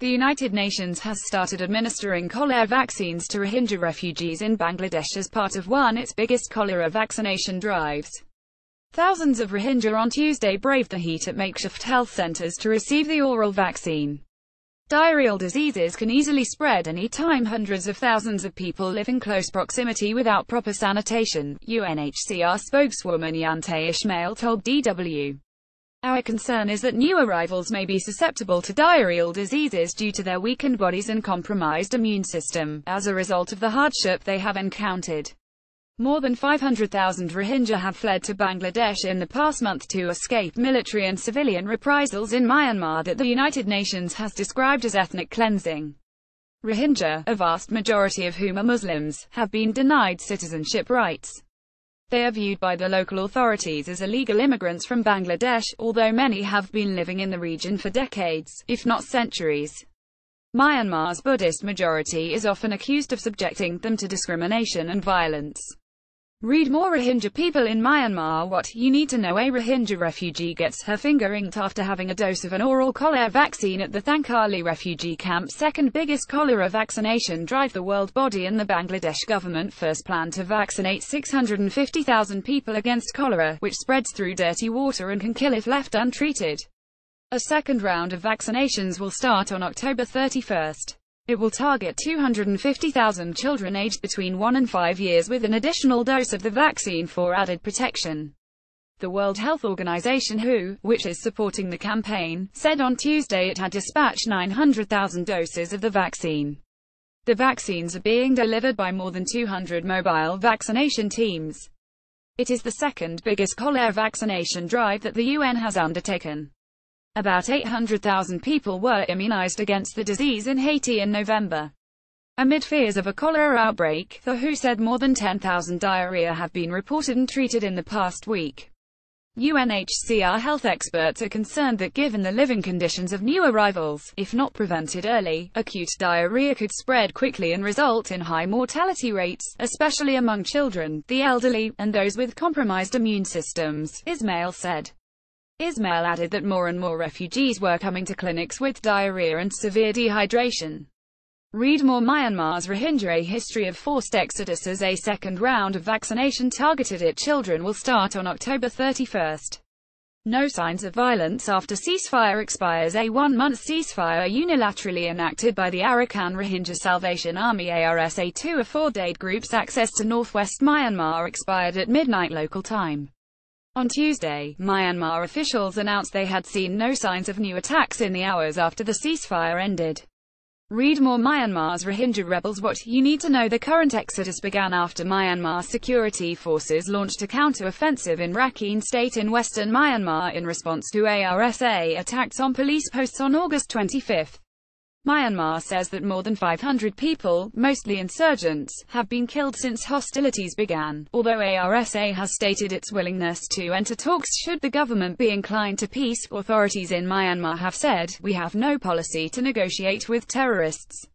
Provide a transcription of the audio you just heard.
The United Nations has started administering cholera vaccines to Rohingya refugees in Bangladesh as part of one its biggest cholera vaccination drives. Thousands of Rohingya on Tuesday braved the heat at makeshift health centers to receive the oral vaccine. Diarrheal diseases can easily spread any time hundreds of thousands of people live in close proximity without proper sanitation, UNHCR spokeswoman Yante Ismail told DW. Our concern is that new arrivals may be susceptible to diarrheal diseases due to their weakened bodies and compromised immune system, as a result of the hardship they have encountered. More than 500,000 Rohingya have fled to Bangladesh in the past month to escape military and civilian reprisals in Myanmar that the United Nations has described as ethnic cleansing. Rohingya, a vast majority of whom are Muslims, have been denied citizenship rights. They are viewed by the local authorities as illegal immigrants from Bangladesh, although many have been living in the region for decades, if not centuries. Myanmar's Buddhist majority is often accused of subjecting them to discrimination and violence. Read more Rohingya people in Myanmar What you need to know A Rohingya refugee gets her finger inked after having a dose of an oral cholera vaccine at the Thankali refugee camp second biggest cholera vaccination drive The world body and the Bangladesh government first plan to vaccinate 650,000 people against cholera, which spreads through dirty water and can kill if left untreated. A second round of vaccinations will start on October 31st. It will target 250,000 children aged between 1 and 5 years with an additional dose of the vaccine for added protection. The World Health Organization WHO, which is supporting the campaign, said on Tuesday it had dispatched 900,000 doses of the vaccine. The vaccines are being delivered by more than 200 mobile vaccination teams. It is the second biggest cholera vaccination drive that the UN has undertaken. About 800,000 people were immunized against the disease in Haiti in November. Amid fears of a cholera outbreak, the WHO said more than 10,000 diarrhea have been reported and treated in the past week. UNHCR health experts are concerned that given the living conditions of new arrivals, if not prevented early, acute diarrhea could spread quickly and result in high mortality rates, especially among children, the elderly, and those with compromised immune systems, Ismail said. Ismail added that more and more refugees were coming to clinics with diarrhea and severe dehydration. Read more Myanmar's Rohingya history of forced exoduses A second round of vaccination targeted at children will start on October 31. No signs of violence after ceasefire expires A one-month ceasefire unilaterally enacted by the Arakan Rohingya Salvation Army ARSA-2 a four-day group's access to northwest Myanmar expired at midnight local time. On Tuesday, Myanmar officials announced they had seen no signs of new attacks in the hours after the ceasefire ended. Read more Myanmar's Rohingya rebels What you need to know The current exodus began after Myanmar security forces launched a counter-offensive in Rakhine state in western Myanmar in response to ARSA attacks on police posts on August 25. Myanmar says that more than 500 people, mostly insurgents, have been killed since hostilities began, although ARSA has stated its willingness to enter talks should the government be inclined to peace. Authorities in Myanmar have said, we have no policy to negotiate with terrorists.